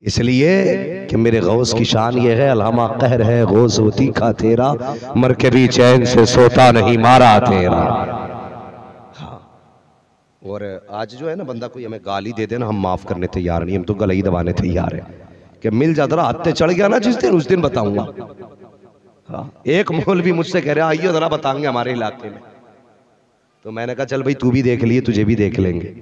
اس لیے کہ میرے غوث کی شان یہ ہے، علامہ قہر ہے، غوث و تیکھا تیرا مر کے بھی چین سے سوتا نہیں، مارا تیرا۔ ہاں، اور آج جو ہے نا، بندہ کوئی ہمیں گالی دے دے نا، ہم معاف کرنے تیار نہیں، ہم تو گلئی دبانے تیار ہیں۔ کہ مل جاتا رہا ہاتھے چڑھ گیا نا جس دن، اس دن بتاؤں گا۔ ہاں۔ ایک مول بھی مجھ سے کہہ رہے آئیے ذرا بتائیں گے ہمارے علاقے میں۔ تو میں نے کہا، چل بھائی، تو بھی دیکھ لیے، تجھے بھی دیکھ لیں گے۔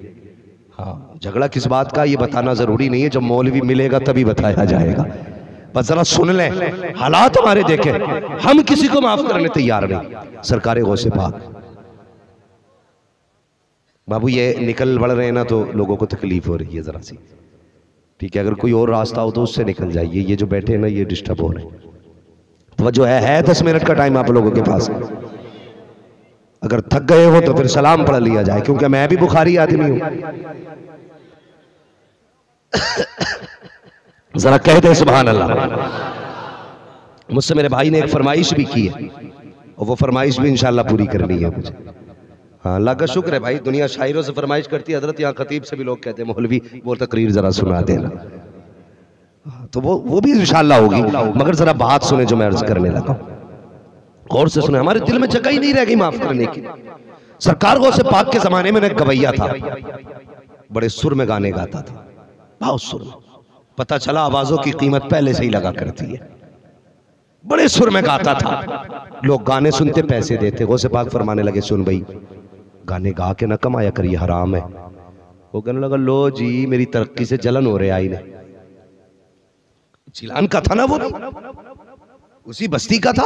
ہاں جھگڑا کس بات کا؟ یہ بتانا ضروری نہیں ہے، جب مولوی ملے گا تبھی بتایا جائے گا۔ بس ذرا سن لیں، حالات ہمارے دیکھیں۔ ہم کسی کو معاف کرنے تیار نہیں۔ سرکار غوث پاک۔ بابو، یہ نکل بڑھ رہے ہیں نا تو لوگوں کو تکلیف ہو رہی ہے ذرا سی۔ ٹھیک ہے، اگر کوئی اور راستہ ہو تو اس سے نکل جائیے۔ یہ جو بیٹھے ہیں نا، یہ ڈسٹرب ہو رہے ہیں۔ توجہ ہے ہے دس منٹ کا ٹائم آپ لوگوں کے پاس۔ اگر تھک گئے ہو تو پھر سلام پڑھ لیا جائے، کیونکہ میں بھی بخاری آدمی ہوں۔ ذرا کہہ دے سبحان اللہ۔ مجھ سے میرے بھائی نے ایک فرمائش بھی کی ہے، اور وہ فرمائش بھی انشاءاللہ پوری کرنی ہے۔ مجھے ہاں اللہ کا شکر ہے بھائی، دنیا شاعروں سے فرمائش کرتی ہے، حضرت یہاں خطیب سے بھی لوگ کہتے ہیں، مولوی، وہ تقریر ذرا سنا دینا ہاں، تو وہ بھی انشاءاللہ ہوگی، مگر ذرا بات سنے جو میں عرض کرنے لگا ہوں۔ غور سے سنے ہمارے دل میں جگہ ہی نہیں رہ گئی معاف کرنے کی۔ سرکار غور سے پاک کے زمانے میں نے گویا تھا، بڑے سر میں گانے گاتا تھا۔ بہت سر میں۔ پتہ چلا آوازوں کی قیمت پہلے سے ہی لگا کرتی ہے۔ بڑے سر میں گاتا تھا۔ لوگ گانے سنتے، پیسے دیتے۔ غور سے پاک فرمانے لگے، سن بھائی، گانے گا کے نہ کمایا کر، یہ حرام ہے۔ وہ کہنے لگا، لو جی میری ترقی سے جلن ہو رہے آئی نے چیلان کا تھا نا وہ۔ اسی بستی کا تھا؟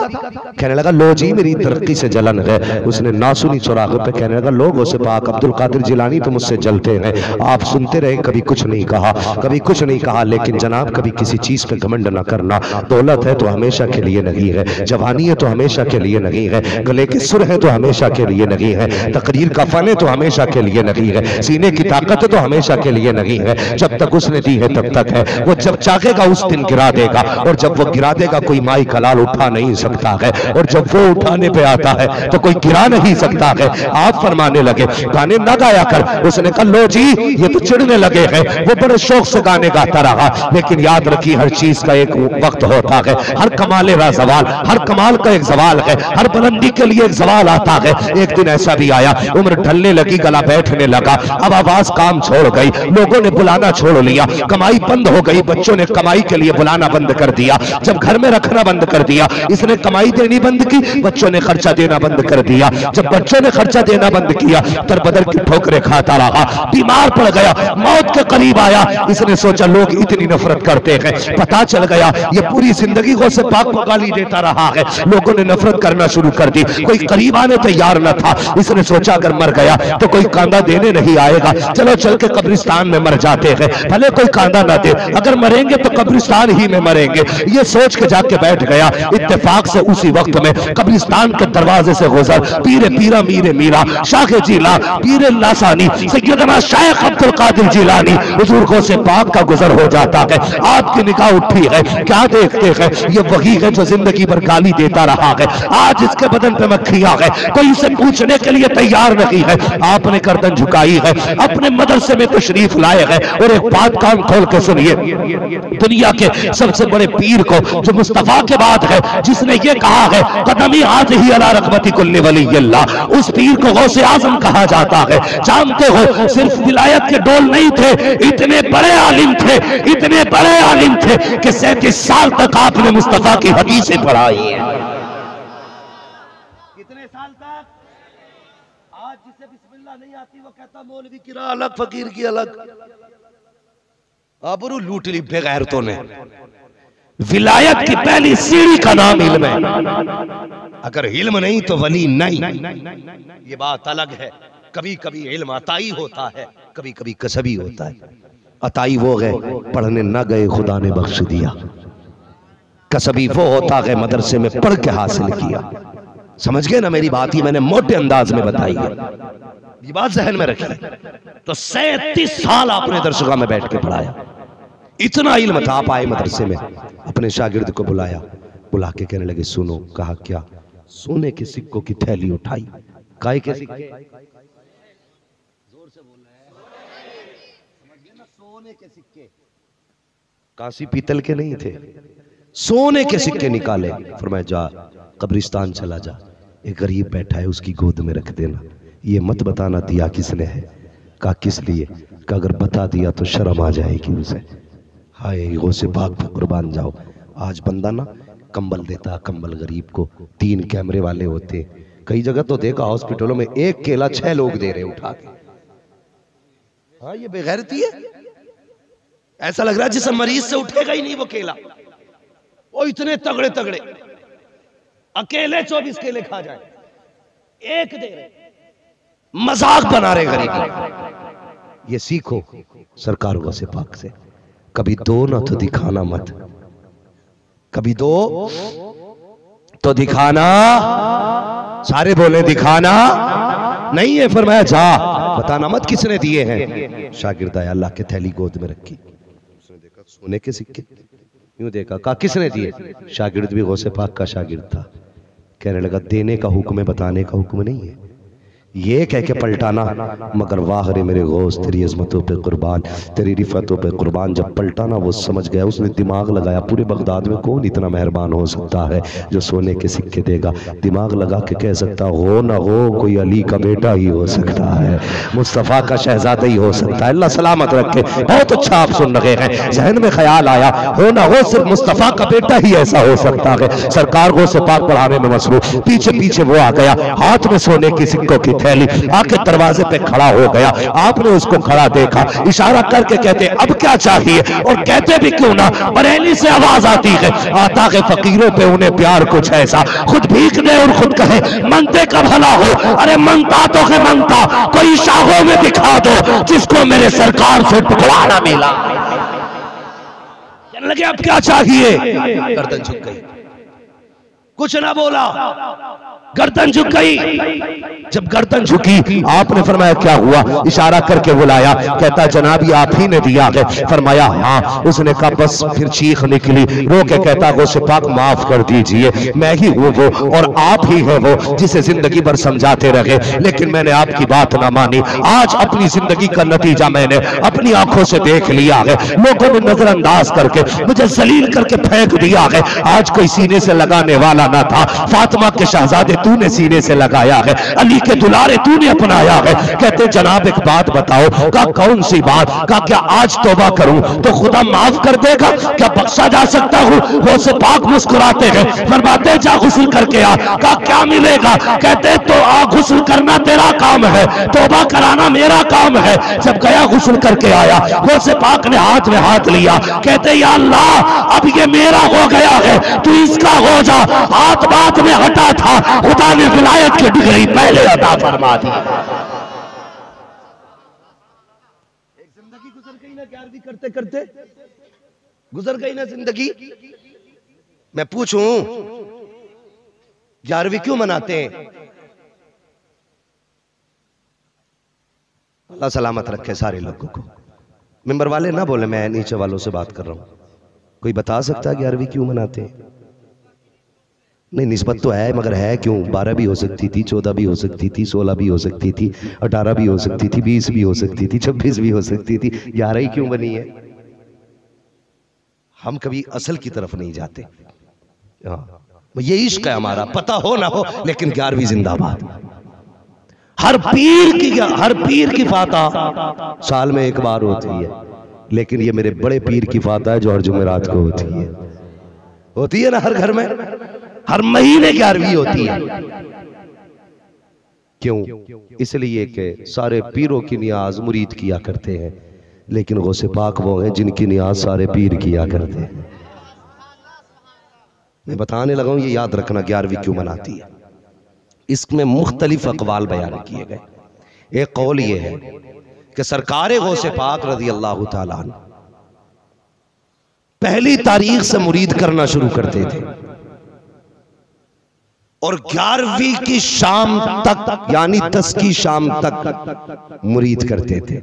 کہنے لگا، لو جی میری ترقی سے جلن ہے۔ اس نے ناسنی چراغ پہ کہنے لگا، لوگوں سے پاک عبدالقادر جیلانی تو مجھ سے جلتے ہیں۔ آپ سنتے رہے، کبھی کچھ نہیں کہا، کبھی کچھ نہیں کہا، لیکن جناب، کبھی کسی چیز پہ گھمنڈ نہ کرنا۔ دولت ہے تو ہمیشہ کے لیے نہیں ہے، جوانی ہے تو ہمیشہ کے لیے نہیں ہے، گلے کے سر ہے تو ہمیشہ کے لیے نہیں ہے، تقریر کا فن ہے تو ہمیشہ کے لیے نہیں ہے، سینے کی طاقت ہے تو ہمیشہ کے لیے نہیں ہے۔ جب تک اس نے دی ہے تب تک ہے، وہ جب چاہے گا اس دن گرا دے گا، اور جب وہ گرا دے گا، کوئی مائی کلا کلال اٹھا نہیں سکتا ہے اور جب وہ اٹھانے پہ آتا ہے تو کوئی گرا نہیں سکتا ہے۔ آپ فرمانے لگے، گانے نہ گایا کر۔ اس نے کہا، لو جی یہ تو چڑھنے لگے ہیں۔ وہ بڑے شوق سے گانے گاتا رہا۔ لیکن یاد رکھی ہر چیز کا ایک وقت ہوتا ہے۔ ہر کمال را زوال ہر کمال کا ایک زوال ہے۔ ہر بلندی کے لیے ایک زوال آتا ہے۔ ایک دن ایسا بھی آیا، عمر ڈھلنے لگی، گلا بیٹھنے لگا۔ اب آواز کام چھوڑ گئی۔ لوگوں نے بلانا چھوڑ لیا۔ کمائی بند ہو گئی۔ بچوں نے کمائی کے لیے بلانا بند کر دیا۔ جب گھر میں رکھنا بند کر دیا۔ اس نے کمائی دینی بند کی، بچوں نے خرچہ دینا بند کر دیا۔ جب بچوں نے خرچہ دینا بند کیا تر بدر کی ٹھوکرے کھاتا رہا۔ بیمار پڑ گیا، موت کے قریب آیا۔ اس نے سوچا، لوگ اتنی نفرت کرتے ہیں۔ پتا چل گیا، یہ پوری زندگی کو سے پاک کو گالی دیتا رہا ہے۔ لوگوں نے نفرت کرنا شروع کر دی۔ کوئی قریب آنے تیار نہ تھا۔ اس نے سوچا، اگر مر گیا تو کوئی کاندہ دینے نہیں آئے گا۔ چلو، چل کے قبرستان میں مر جاتے ہیں۔ بھلے کوئی کاندہ نہ دے۔ اگر مریں گے تو قبرستان ہی میں مریں گے۔ یہ سوچ کے جا کے بیٹھ گیا۔ اتفاق سے اسی وقت میں قبرستان کے دروازے سے گزر۔ پیر پیرا میر میرا شاہ جیلا، پیر لاسانی، سیدنا شیخ عبدالقادر جیلانی۔ حضور کو سے پاک کا گزر ہو جاتا ہے۔ آپ کی نکاح اٹھی ہے۔ کیا دیکھتے ہیں؟ یہ وہی ہے جو زندگی پر گالی دیتا رہا ہے۔ آج اس کے بدن پہ مکھیاں ہے کوئی اسے پوچھنے کے لیے تیار نہیں ہے۔ آپ نے گردن جھکائی ہے۔ اپنے مدرسے میں تشریف لائے ہے اور ایک بات کان کھول کے سنیے۔ دنیا کے سب سے بڑے پیر کو جو مصطفیٰ کے بعد ذات ہے، جس نے یہ کہا ہے، قدمی آج ہی علا رقبتی کل ولی اللہ۔ اس پیر کو غوث اعظم کہا جاتا ہے۔ جانتے ہو، صرف ولایت کے ڈول نہیں تھے، اتنے بڑے عالم تھے، اتنے بڑے عالم تھے کہ سینتیس سال تک آپ نے مصطفیٰ کی حدیثیں پڑھائی ہیں۔ کتنے سال تک؟ آج جسے بسم اللہ نہیں آتی، وہ کہتا مولوی کی راہ الگ، فقیر کی الگ۔ آبرو لوٹ لی بے غیرتوں نے۔ ولایت کی پہلی سیڑھی کا نام علم ہے۔ اگر علم نہیں تو ولی نہیں۔ یہ بات الگ ہے۔ کبھی کبھی علم عطائی ہوتا ہے، کبھی کبھی کسبی ہوتا ہے۔ عطائی وہ گئے پڑھنے نہ گئے خدا نے بخش دیا۔ کسبی وہ ہوتا ہے، مدرسے میں پڑھ کے حاصل کیا۔ سمجھ گئے نا میری بات؟ ہی میں نے موٹے انداز میں بتائی ہے۔ یہ بات ذہن میں رکھی تو سینتیس سال آپ نے درسگاہ میں بیٹھ کے پڑھایا۔ اتنا علم تھا آپ آئے مدرسے میں، اپنے شاگرد کو بلایا۔ بلا کے کہنے لگے، سنو، کہا، کیا؟ سونے کے سکوں کی تھیلی اٹھائی۔ کائے کے سکے؟ زور سونے کے سکے۔ کانسی پیتل کے نہیں تھے۔ سونے کے سکے نکالے۔ فرمایا، جا، قبرستان چلا جا۔ ایک غریب بیٹھا ہے، اس کی گود میں رکھ دینا۔ یہ مت بتانا دیا کس نے ہے۔ کہا، کس لیے؟ کہ اگر بتا دیا تو شرم آ جائے گی اسے۔ ہائے غوث پاک پہ قربان جاؤ۔ آج بندہ نا کمبل دیتا، کمبل غریب کو۔ تین کیمرے والے ہوتے۔ کئی جگہ تو دیکھا ہاسپٹلوں میں ایک کیلا چھ لوگ دے رہے اٹھا کے۔ ہاں یہ بے غیرتی ہے۔ ایسا لگ رہا ہے جسے مریض سے اٹھے گا ہی نہیں وہ کیلا۔ وہ اتنے تگڑے تگڑے۔ اکیلے چوبیس کیلے کھا جائیں۔ ایک دے رہے۔ مذاق بنا رہے غریب۔ یہ سیکھو سرکار غوث پاک سے۔ کبھی دو نہ تو دکھانا مت۔ کبھی دو تو دکھانا۔ سارے بولے دکھانا۔ نہیں ہے فرمایا، جا۔ بتانا مت کس نے دیے ہیں۔ شاگرد آیا اللہ کے تھیلی گود میں رکھی۔ اس نے دیکھا سونے کے سکے۔ یوں دیکھا، کہا، کس نے دیے؟ شاگرد بھی غوث پاک کا شاگرد تھا۔ کہنے لگا، دینے کا حکم ہے، بتانے کا حکم نہیں ہے۔ یہ کہہ کے پلٹانا۔ مگر واہ رے میرے غوث، تیری عظمتوں پہ قربان، تیری رفتوں پہ قربان۔ جب پلٹانا وہ سمجھ گیا، اس نے دماغ لگایا۔ پورے بغداد میں کون اتنا مہربان ہو سکتا ہے جو سونے کے سکے دے گا؟ دماغ لگا کے کہہ سکتا ہو نہ ہو، کوئی علی کا بیٹا ہی ہو سکتا ہے، مصطفیٰ کا شہزادہ ہی ہو سکتا ہے۔ اللہ سلامت رکھے۔ بہت اچھا آپ سن رہے ہیں۔ ذہن میں خیال آیا، ہو نہ ہو، صرف مصطفیٰ کا بیٹا ہی ایسا ہو سکتا ہے۔ سرکار کو سے پاک پڑھانے میں مصروف۔ پیچھے پیچھے وہ آ گیا۔ ہاتھ میں سونے کی سکوں کی تھیلی آ کے دروازے پہ کھڑا ہو گیا۔ آپ نے اس کو کھڑا دیکھا، اشارہ کر کے کہتے، اب کیا چاہیے؟ اور کہتے بھی کیوں نہ، بریلی سے آواز آتی ہے۔ آتا ہے فقیروں پہ انہیں پیار کچھ ایسا۔ خود بھیک دے اور خود کہے منگتے کا بھلا ہو؟ ارے منگتا تو کہ منگتا کوئی شاہوں میں دکھا دو، جس کو میرے سرکار سے ٹکڑا ملا۔ لگے، اب کیا چاہیے؟ گردن جھک گئی۔ کچھ نہ بولا۔ گردن جھک گئی جب گردن جھکی، آپ نے فرمایا، کیا ہوا؟ اشارہ کر کے بلایا۔ کہتا، جناب، یہ آپ ہی نے دیا ہے۔ فرمایا ہاں اس نے کہا، بس پھر چیخ نکلی۔ رو کے کہتا غوث پاک معاف کر دیجیے۔ میں ہی ہوں وہ اور آپ ہی ہے وہ جسے زندگی بھر سمجھاتے رہے۔ لیکن میں نے آپ کی بات نہ مانی۔ آج اپنی زندگی کا نتیجہ میں نے اپنی آنکھوں سے دیکھ لیا ہے۔ لوگوں نے نظر انداز کر کے، مجھے ذلیل کر کے پھینک دیا ہے۔ آج کوئی سینے سے لگانے والا نہ تھا۔ فاطمہ کے شہزادے تو نے سینے سے لگایا ہے۔ علی کے دلارے تو نے اپنایا ہے۔ کہتے جناب، ایک بات بتاؤ۔ کہا، کون سی بات؟ کہا، کیا آج توبہ کروں؟ تو خدا معاف کر دے گا؟ کیا بخشا جا سکتا ہوں؟ وہ سے پاک مسکراتے ہیں۔ فرماتے جا غسل کر کے آ۔ کہا، کیا ملے گا؟ کہتے تو آ، غسل کرنا تیرا کام ہے۔ توبہ کرانا میرا کام ہے۔ جب گیا، غسل کر کے آیا۔ وہ سے پاک نے ہاتھ میں ہاتھ لیا۔ کہتے یا اللہ، اب یہ میرا ہو گیا ہے۔ تو اس کا ہو جا۔ ہاتھ بات میں ہٹا تھا۔ خدا نے ولایت کی ڈگری پہلے عطا فرما دی۔ ایک زندگی گزر گئی نا گیارہویں کرتے کرتے۔ گزر گئی نا زندگی۔ میں پوچھوں، گیارہویں کیوں مناتے ہیں؟ اللہ سلامت رکھے سارے لوگوں کو۔ ممبر والے نہ بولے میں نیچے والوں سے بات کر رہا ہوں۔ کوئی بتا سکتا ہے گیارہویں کیوں مناتے ہیں؟ نہیں، نسبت تو ہے، مگر ہے کیوں؟ بارہ بھی ہو سکتی تھی، چودہ بھی ہو سکتی تھی، سولہ بھی ہو سکتی تھی، اٹھارہ بھی ہو سکتی تھی، بیس بھی ہو سکتی تھی، چھبیس بھی ہو سکتی تھی۔ گیارہ ہی کیوں بنی ہے؟ ہم کبھی اصل کی طرف نہیں جاتے۔ ہاں۔ یہ عشق ہے ہمارا، پتہ ہو نہ ہو، لیکن گیارہویں زندہ باد۔ ہر پیر کی ہر پیر کی فاتح سال میں ایک بار ہوتی ہے۔ لیکن یہ میرے بڑے پیر کی فاتح ہے جو ہر جمعرات کو ہوتی ہے۔ ہوتی ہے نا ہر گھر میں؟ ہر مہینے گیارہویں ہوتی ہے۔ کیوں؟ اس لیے کہ سارے پیروں کی نیاز مرید کیا کرتے ہیں، لیکن غوث پاک وہ ہیں جن کی نیاز سارے پیر کیا کرتے ہیں۔ میں بتانے لگا ہوں، یہ یاد رکھنا گیارہویں کیوں مناتی ہے۔ اس میں مختلف اقوال بیان کیے گئے۔ ایک قول یہ ہے کہ سرکار غوث پاک رضی اللہ تعالیٰ پہلی تاریخ سے مرید کرنا شروع کرتے تھے۔ اور گیارہویں کی شام تک یعنی دس کی شام تک مرید کرتے تھے۔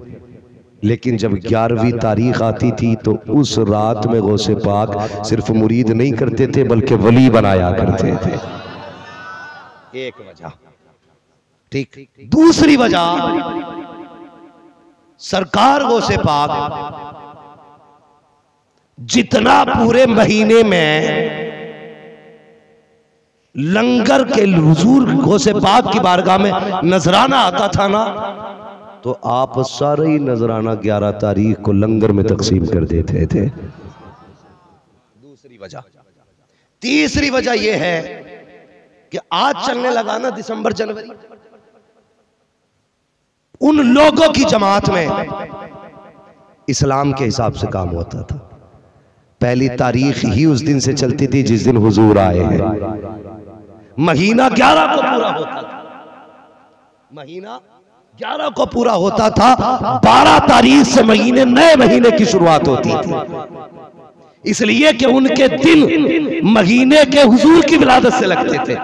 لیکن جب گیارہویں تاریخ آتی تھی تو اس رات میں غوث پاک صرف مرید نہیں کرتے تھے، بلکہ ولی بنایا کرتے تھے۔ ایک وجہ۔ ٹھیک۔ دوسری وجہ۔ سرکار غوث پاک جتنا پورے مہینے میں لنگر کے حضور غوث پاک کی بارگاہ میں نظرانہ آتا تھا نا، تو آپ سارے ہی نظرانہ گیارہ تاریخ کو لنگر میں تقسیم کر دیتے تھے۔ دوسری وجہ، تیسری وجہ یہ ہے کہ آج چلنے لگا نا دسمبر جنوری۔ ان لوگوں کی جماعت میں اسلام کے حساب سے کام ہوتا تھا۔ پہلی تاریخ ہی اس دن سے چلتی تھی جس دن حضور آئے ہیں۔ مہینہ گیارہ کو پورا ہوتا تھا۔ مہینہ گیارہ کو پورا ہوتا تھا۔ بارہ تاریخ سے مہینے نئے مہینے کی شروعات ہوتی تھی۔ اس لیے کہ ان کے دن مہینے کے حضور کی ولادت سے لگتے تھے۔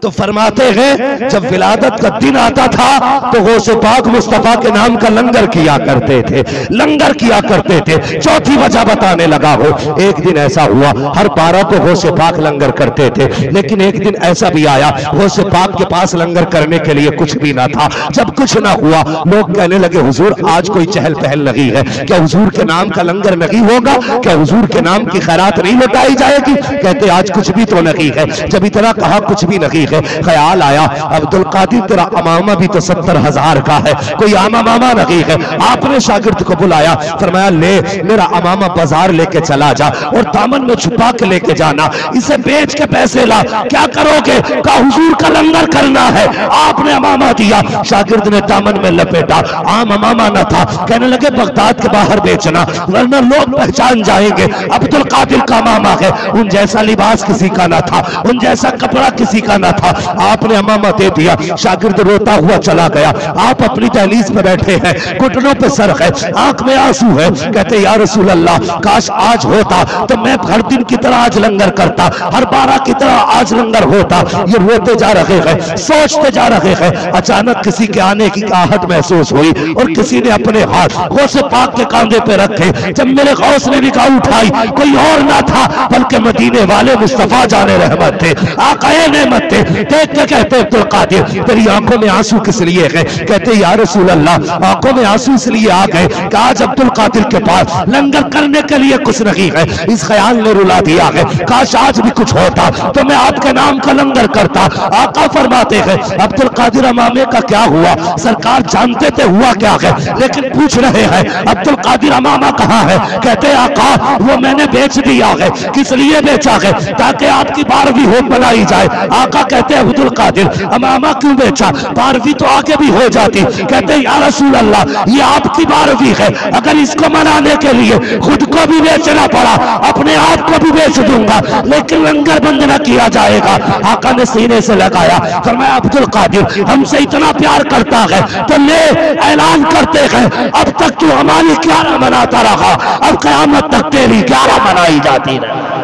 تو فرماتے ہیں، جب ولادت کا دن آتا تھا، تو غوث پاک مصطفیٰ کے نام کا لنگر کیا کرتے تھے، لنگر کیا کرتے تھے۔ چوتھی وجہ بتانے لگا ہو ایک دن ایسا ہوا، ہر پارہ کو غوث پاک لنگر کرتے تھے، لیکن ایک دن ایسا بھی آیا، غوث پاک کے پاس لنگر کرنے کے لیے کچھ بھی نہ تھا۔ جب کچھ نہ ہوا، لوگ کہنے لگے، حضور، آج کوئی چہل پہل لگی ہے، کیا حضور کے نام کا لنگر نہیں ہوگا؟ کیا حضور کے نام کی خیرات نہیں لٹائی جائے گی؟ کہتے، آج کچھ بھی تو نہیں ہے، جب اتنا کہا، کچھ بھی نہیں ہے خیال آیا، عبدالقادر تیرا امامہ بھی تو ستر ہزار کا ہے، کوئی آمہ ماما نہیں ہے۔ آپ نے شاگرد کو بلایا، فرمایا، لے، میرا امامہ بازار لے کے چلا جا اور دامن میں چھپا کے لے کے جانا۔ اسے بیچ کے پیسے لا۔ کیا کرو گے؟ کہا حضور کا لنگر کرنا ہے۔ آپ نے امامہ دیا، شاگرد نے دامن میں لپیٹا۔ عام امامہ نہ تھا۔ کہنے لگے، بغداد کے باہر بیچنا، ورنہ لوگ پہچان جائیں گے۔ عبدالقادر کا امامہ ہے۔ ان جیسا لباس کسی کا نہ تھا، ان جیسا کپڑا کسی کا نہ تھا۔ آپ نے امامہ دے دیا، شاگرد روتا ہوا چلا گیا۔ آپ اپنی تحلیز پہ بیٹھے ہیں کٹنوں پہ سر ہے، آنکھ میں آنسو ہے کہتے یا رسول اللہ، کاش آج ہوتا تو میں ہر دن کی طرح آج لنگر کرتا، ہر بارہ کی طرح آج لنگر ہوتا۔ یہ روتے جا رہے ہیں، سوچتے جا رہے ہیں۔ اچانک کسی کے آنے کی آہت محسوس ہوئی اور کسی نے اپنے ہاتھ غوث پاک کے کاندھے پہ رکھے۔ جب میرے غوث نے نکاح اٹھائی، کوئی اور نہ تھا، بلکہ مدینے والے مصطفیٰ جانے رحمت تھے، آقا نعمت تھے۔ دیکھ کے کہتے عبدالقادر تیری آنکھوں میں آنسو کس لیے گئے کہتے یا رسول اللہ، آنکھوں میں آنسو اس لیے آ گئے کہ آج عبدالقادر کے پاس لنگر کرنے کے لیے کچھ نہیں ہے۔ اس خیال نے رلا دیا ہے، کاش آج بھی کچھ ہوتا تو میں آپ کے نام کا لنگر کرتا۔ آقا فرماتے ہیں عبدالقادر امامے کا کیا ہوا؟ سرکار جانتے تھے ہوا کیا ہے، لیکن پوچھ رہے ہیں عبدالقادر امامہ کہاں ہے؟ کہتے آقا، وہ میں نے بیچ دیا ہے، کس لیے بیچا ہے؟ تاکہ آپ کی باروی ہو بنائی جائے۔ آقا کہ کہتے ہیں عبدالقادر امامہ کیوں بیچا باروی تو آگے بھی ہو جاتی۔ کہتے ہیں، یا رسول اللہ، یہ آپ کی باروی ہے۔ اگر اس کو منانے کے لیے خود کو بھی بیچنا پڑا، اپنے آپ کو بھی بیچ دوں گا، لیکن لنگر بند نہ کیا جائے گا۔ آقا نے سینے سے لگایا، فرمایا عبدالقادر ہم سے اتنا پیار کرتا ہے تو لے، اعلان کرتے ہیں۔ اب تک تو ہماری گیارہ مناتا رہا، اب قیامت تک تیری گیارہ منائی جاتی رہے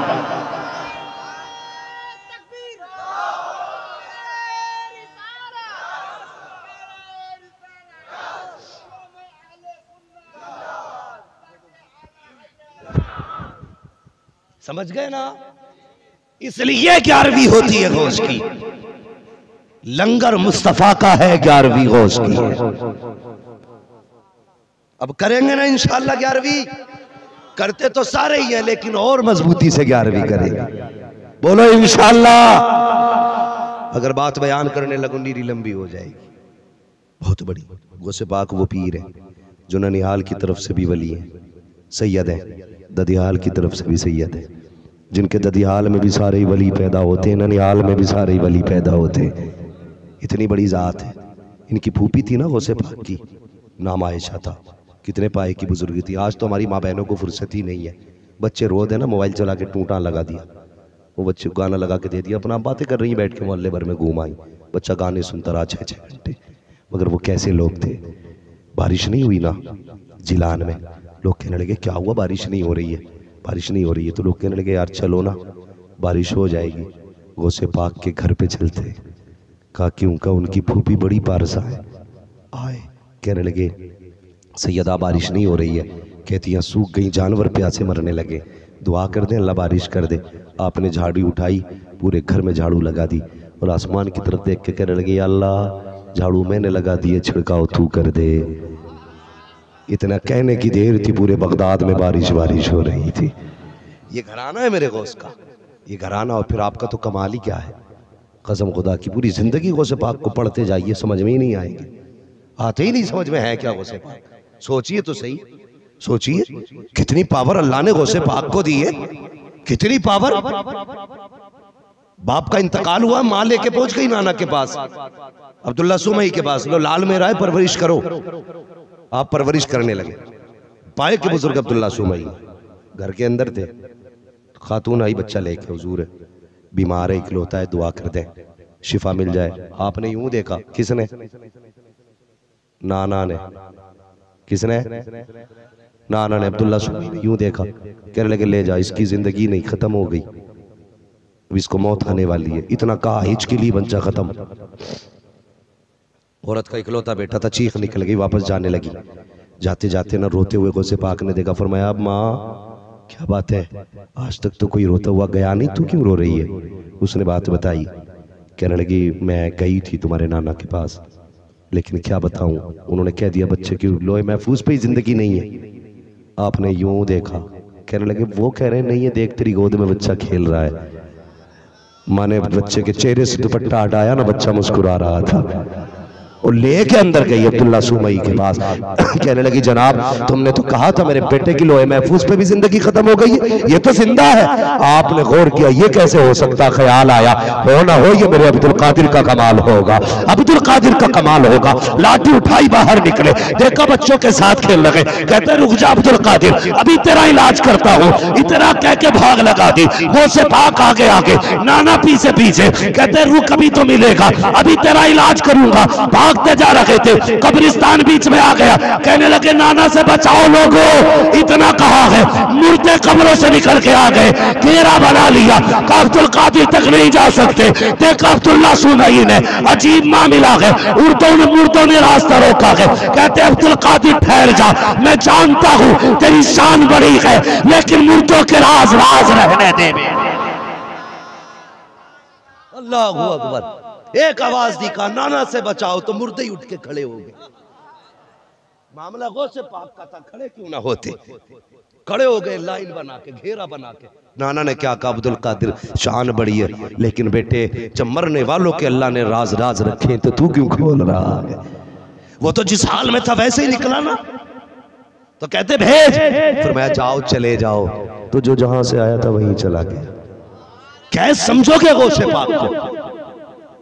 سمجھ گئے نا؟ اس لیے گیارہویں ہوتی ہے غوث کی۔ لنگر مصطفیٰ کا ہے گیارہویں غوث کی۔ اب کریں گے نا انشاءاللہ گیارہویں۔ کرتے تو سارے ہی ہیں، لیکن اور مضبوطی سے گیارہویں کریں گے۔ بولو انشاءاللہ۔ اگر بات بیان کرنے لگو نیری لمبی ہو جائے گی۔ بہت بڑی۔ غوث پاک وہ پیر ہے جو ننیال کی طرف سے بھی ولی ہیں۔ سید ہیں۔ ددیال کی طرف سے بھی سید ہیں جن کے ددیال میں بھی سارے ہی ولی پیدا ہوتے ہیں، ننیال میں بھی سارے ہی ولی پیدا ہوتے ہیں۔ اتنی بڑی ذات ہے۔ ان کی پھوپی تھی نا غوث پاک کی۔ نام عائشہ تھا۔ کتنے پائے کی بزرگی تھی۔ آج تو ہماری ماں بہنوں کو فرصت ہی نہیں ہے۔ بچے رو دے نا، موبائل چلا کے ٹوٹاں لگا دیا۔ وہ بچے کو گانا لگا کے دے دیا۔ اپنا باتیں کر رہی ہیں، بیٹھ کے محلے بھر میں گھوم آئی بچہ گانے سنتا رہا چھ چھ گھنٹے۔ مگر وہ کیسے لوگ تھے؟ بارش نہیں ہوئی نا؟ جلان میں۔ لوگ کہنے لگے، کیا ہوا؟ بارش نہیں ہو رہی ہے۔ بارش نہیں ہو رہی ہے۔ تو لوگ کہنے لگے، یار چلو نا، بارش ہو جائے گی۔ غوث پاک کے گھر پہ چلتے۔ کہا، کیوں؟ کہا، ان کی پھوپی بڑی پارسا ہے۔ آئے۔ کہنے لگے، سیدہ، بارش نہیں ہو رہی ہے۔ کہتی ہیں، سوکھ گئی جانور پیاسے مرنے لگے۔ دعا کر دیں، اللہ بارش کر دے۔ آپ نے جھاڑی اٹھائی، پورے گھر میں جھاڑو لگا دی۔ اور آسمان کی طرف دیکھ کے کہنے لگے، یا اللہ، جھاڑو میں نے لگا دیے، چھڑکاؤ تو کر دے۔ اتنا کہنے کی دیر تھی پورے بغداد میں بارش بارش ہو رہی تھی۔ یہ گھرانہ ہے میرے غوث کا۔ یہ گھرانہ اور پھر آپ کا تو کمال ہی کیا ہے۔ قسم خدا کی پوری زندگی غوث پاک کو پڑھتے جائیے، سمجھ میں ہی نہیں آئے گی۔ آتے ہی نہیں سمجھ میں ہے کیا غوث پاک؟ سوچئے تو صحیح۔ سوچئے، کتنی پاور اللہ نے غوث پاک کو دی ہے؟ کتنی پاور؟ باپ کا انتقال ہوا ماں لے کے پہنچ گئی نانا کے پاس۔ عبداللہ سمئی کے پاس۔ لو، لال میں رائے پرورش کرو۔ آپ پرورش کرنے لگے۔ پائے کہ بزرگ عبداللہ سمئی گھر کے اندر تھے۔ خاتون آئی، بچہ لے کے حضور۔ ہے بیمار ہے، اکلوتا ہے، دعا کر دیں۔ شفا مل جائے۔ آپ نے یوں دیکھا۔ کس نے؟ نانا نے۔ کس نے؟ نانا نے عبداللہ سمئی نے یوں دیکھا۔ کہنے لگے، لے جا، اس کی زندگی نہیں، ختم ہو گئی۔ اب اس کو موت آنے والی ہے۔ اتنا کہا، ہچ کے لیے بنچا ختم۔ عورت کا اکلوتا بیٹا تھا، چیخ نکل گئی، واپس جانے لگی۔ جاتے جاتے نہ روتے ہوئے غوث پاک نے دیکھا، فرمایا، اب ماں، کیا بات ہے؟ آج تک تو کوئی روتا ہوا گیا نہیں، تو کیوں رو رہی ہے؟ اس نے بات بتائی، کہنے لگی، میں گئی تھی تمہارے نانا کے پاس، لیکن کیا بتاؤں؟ انہوں نے کہہ دیا، بچے کی لوہے محفوظ پہ ہی زندگی نہیں ہے۔ آپ نے یوں دیکھا۔ کہنے لگے، وہ کہہ رہے ہیں، نہیں ہے دیکھ تیری گود میں بچہ کھیل رہا ہے۔ ماں نے بچے کے چہرے سے دوپٹہ ہٹایا نا بچہ مسکرا رہا تھا۔ اور لے کے اندر گئی عبداللہ سومئی کے پاس۔ کہنے لگی، جناب، تم نے تو کہا تھا میرے بیٹے کی لوہے محفوظ پہ بھی زندگی ختم ہو گئی ہے۔ یہ تو زندہ ہے۔ آپ نے غور کیا، یہ کیسے ہو سکتا؟ خیال آیا۔ ہو نہ ہو، یہ میرے عبد القادر کا کمال ہوگا۔ عبد القادر کا کمال ہوگا۔ لاٹھی اٹھائی، باہر نکلے۔ دیکھا بچوں کے ساتھ کھیل لگے۔ کہتے، رک جا عبد القادر ابھی تیرا علاج کرتا ہوں۔ اتنا کہہ کے بھاگ لگا دی۔ وہ سے پاک آگے آگے۔ نانا پیچھے پیچھے۔ کہتے، رک، ابھی تو ملے گا۔ ابھی تیرا علاج کروں گا۔ بھاگ بھاگتے جا رہے تھے۔ قبرستان بیچ میں آ گیا۔ کہنے لگے، نانا سے بچاؤ لوگو اتنا کہا ہے۔ مردے قبروں سے نکل کے آ گئے۔ گھیرا بنا لیا۔ کہ القادر تک نہیں جا سکتے۔ دیکھ عبداللہ سنائی نے عجیب معاملہ ہے۔ اردوں نے مردوں نے راستہ روکا ہے۔ کہتے، عبد القادر ٹھہر جا۔ میں جانتا ہوں، تیری شان بڑی ہے، لیکن مردوں کے راز راز رہنے دے۔ اللہ اکبر۔ ایک آواز دی کہا نانا سے بچاؤ تو مردے ہی اٹھ کے کھڑے ہو گئے۔ معاملہ غوث پاک کا تھا، کھڑے کیوں نہ ہوتے؟ کھڑے ہو گئے، لائن بنا کے، گھیرا بنا کے۔ نانا نے کیا کہا عبد القادر، شان بڑی ہے۔ لیکن بیٹے، جب مرنے والوں کے اللہ نے راز راز رکھے تو تو کیوں کھول رہا ہے؟ وہ تو جس حال میں تھا ویسے ہی نکلا نا۔ تو کہتے، بھیج۔ فرمایا، جاؤ، چلے جاؤ۔ تو جو جہاں سے آیا تھا وہیں چلا گیا۔ کیسے سمجھو گے غوث پاک کو؟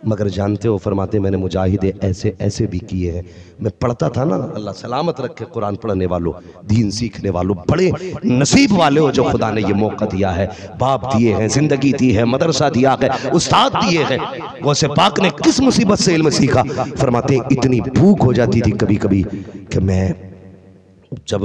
مگر جانتے ہو، فرماتے میں نے مجاہدے ایسے ایسے بھی کیے ہیں۔ میں پڑھتا تھا نا، اللہ سلامت رکھے قرآن پڑھنے والوں دین سیکھنے والوں بڑے نصیب والے ہو جو خدا نے یہ موقع دیا ہے۔ باپ دیے ہیں، زندگی دی ہے، مدرسہ دیا ہے، استاد دیے ہیں۔ غوث پاک نے کس مصیبت سے علم سیکھا؟ فرماتے ہیں، اتنی بھوک ہو جاتی تھی کبھی کبھی کہ میں جب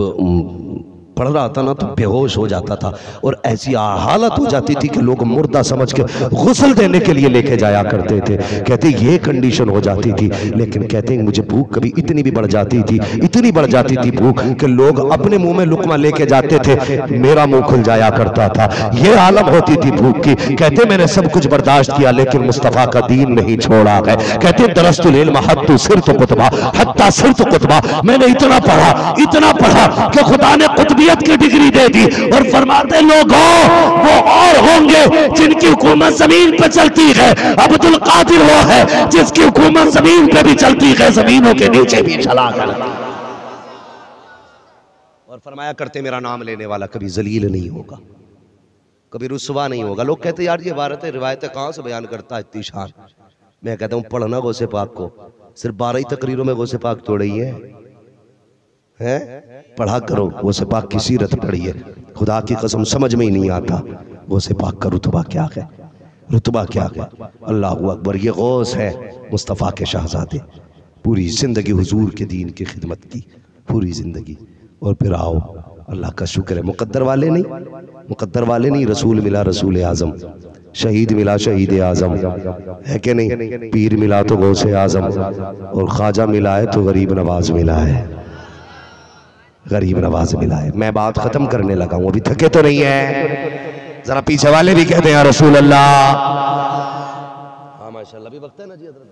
پڑھ رہا تھا نا تو بے ہوش ہو جاتا تھا اور ایسی حالت ہو جاتی تھی کہ لوگ مردہ سمجھ کے غسل دینے کے لیے لے کے جایا کرتے تھے۔ کہتے یہ کنڈیشن ہو جاتی تھی، لیکن کہتے ہیں مجھے بھوک کبھی اتنی بھی بڑھ جاتی تھی، اتنی بڑھ جاتی تھی بھوک کہ لوگ اپنے منہ میں لقمہ لے کے جاتے تھے۔ میرا منہ کھل جایا کرتا تھا۔ یہ عالم ہوتی تھی بھوک کی۔ کہتے میں نے سب کچھ برداشت کیا، لیکن مصطفیٰ کا دین نہیں چھوڑا ہے۔ کہتے درست العلم، حد صرف قطبہ، حتی صرف قطبہ۔ میں نے اتنا پڑھا اتنا پڑھا کہ خدا نے قطبی قطبیت کی ڈگری دے دی اور فرماتے لوگوں، وہ اور ہوں گے جن کی حکومت زمین پہ چلتی ہے۔ عبد القادر وہ ہے جس کی حکومت زمین پہ بھی چلتی ہے، زمینوں کے نیچے بھی چلا کر اور فرمایا کرتے، میرا نام لینے والا کبھی ذلیل نہیں ہوگا، کبھی رسوا نہیں ہوگا۔ لوگ کہتے، یار، یہ عبارتیں روایتیں کہاں سے بیان کرتا ہے؟ اتنی شان۔ میں کہتا ہوں، پڑھنا غوث پاک کو، صرف بارہ ہی تقریروں میں غوث پاک توڑی ہے پڑھا کرو، وہ سے پاک کی سیرت پڑھی ہے۔ خدا کی قسم سمجھ میں ہی نہیں آتا۔ وہ سے پاک کا رتبہ کیا ہے؟ رتبہ کیا ہے؟ اللہ اکبر، یہ غوث ہے مصطفیٰ کے شہزادے۔ پوری زندگی حضور کے دین کی خدمت کی۔ پوری زندگی۔ اور پھر آؤ، اللہ کا شکر ہے۔ مقدر والے نہیں، مقدر والے نہیں، رسول ملا رسول اعظم۔ شہید ملا شہید اعظم۔ ہے کہ نہیں؟ پیر ملا تو غوث اعظم۔ اور خواجہ ملا ہے تو غریب نواز ملا ہے۔ غریب نواز ملا ہے میں بات ختم کرنے لگا ہوں ابھی تھکے تو نہیں ہے ذرا پیچھے والے بھی کہتے ہیں رسول اللہ۔ ہاں ماشاءاللہ بھی وقت ہے نا جی؟ حضرت۔